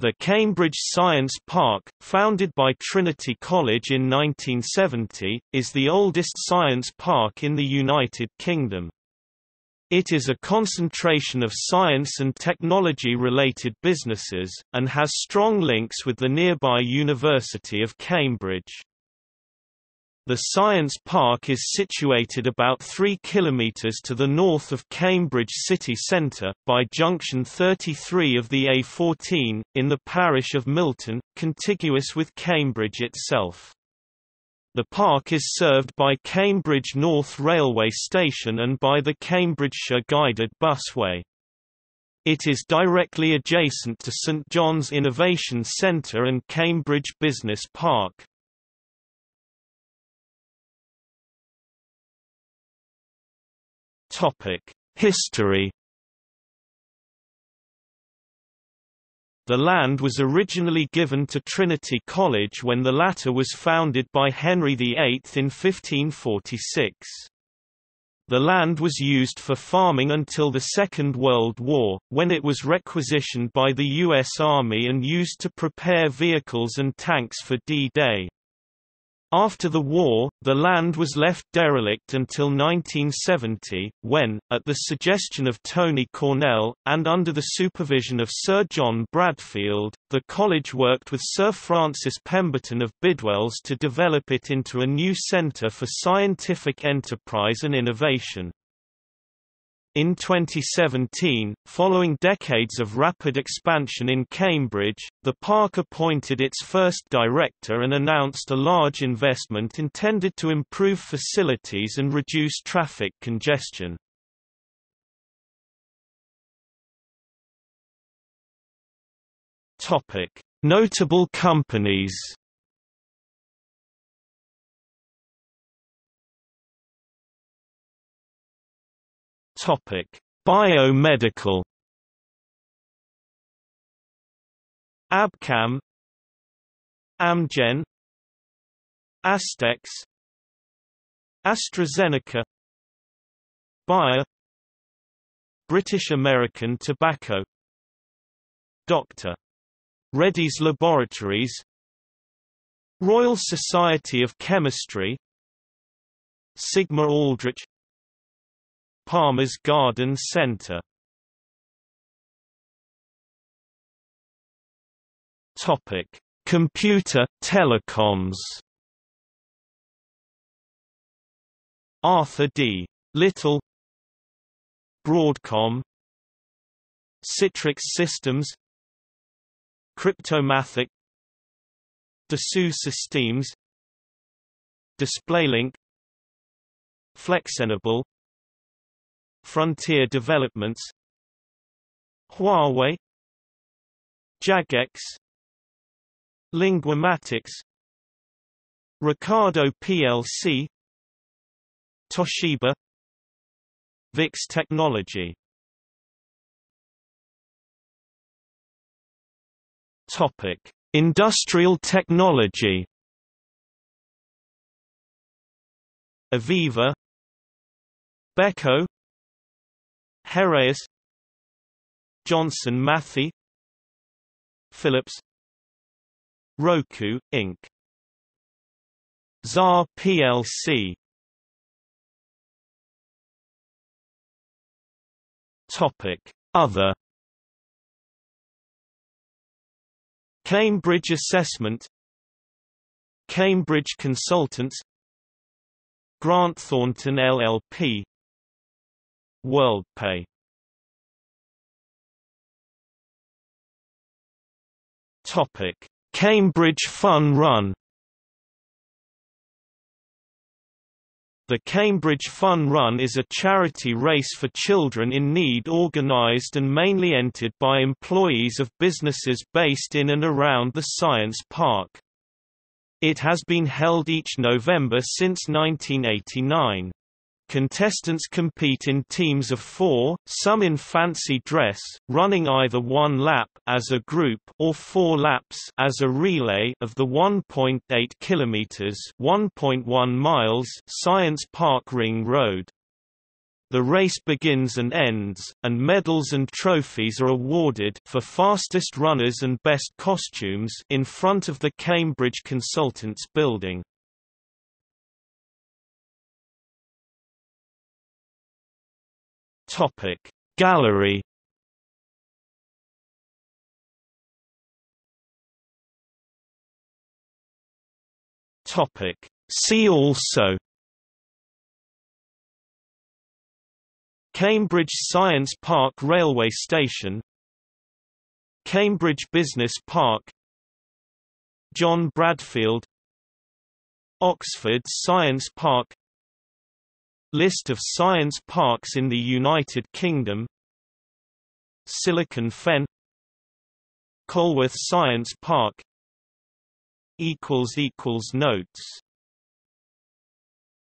The Cambridge Science Park, founded by Trinity College in 1970, is the oldest science park in the United Kingdom. It is a concentration of science and technology-related businesses, and has strong links with the nearby University of Cambridge. The Science Park is situated about 3 km to the north of Cambridge city centre, by junction 33 of the A14, in the parish of Milton, contiguous with Cambridge itself. The park is served by Cambridge North Railway Station and by the Cambridgeshire Guided Busway. It is directly adjacent to St John's Innovation Centre and Cambridge Business Park. History The land was originally given to Trinity College when the latter was founded by Henry VIII in 1546. The land was used for farming until the Second World War, when it was requisitioned by the U.S. Army and used to prepare vehicles and tanks for D-Day. After the war, the land was left derelict until 1970, when, at the suggestion of Tony Cornell, and under the supervision of Sir John Bradfield, the college worked with Sir Francis Pemberton of Bidwells to develop it into a new centre for scientific enterprise and innovation. In 2017, following decades of rapid expansion in Cambridge, the park appointed its first director and announced a large investment intended to improve facilities and reduce traffic congestion. Notable companies Topic: Biomedical. Abcam. Amgen. Astex. AstraZeneca. Bayer. British American Tobacco. Dr. Reddy's Laboratories. Royal Society of Chemistry. Sigma Aldrich Palmer's Garden Center. Topic: Computer telecoms. Arthur D. Little. Broadcom. Citrix Systems. Cryptomathic. Dassault Systems DisplayLink. Flexenable Frontier Developments Huawei Jagex Linguamatics Ricardo plc Toshiba VIX Technology Topic: Industrial technology. Aviva Beko Heraeus Johnson Matthey Philips Roku, Inc. Xaar plc Topic Other Cambridge Assessment Cambridge Consultants Grant Thornton LLP WorldPay Topic: Cambridge Fun Run The Cambridge Fun Run is a charity race for children in need organised and mainly entered by employees of businesses based in and around the Science Park. It has been held each November since 1989. Contestants compete in teams of four, some in fancy dress, running either one lap as a group or four laps as a relay of the 1.8 kilometers (1.1 miles) Science Park Ring Road. the race begins and ends, and medals and trophies are awarded for fastest runners and best costumes in front of the Cambridge Consultants Building. Topic Gallery. Topic See also. Cambridge Science Park Railway Station. Cambridge Business Park. John Bradfield. Oxford Science Park List of science parks in the United Kingdom. Silicon Fen. Colworth Science Park. Notes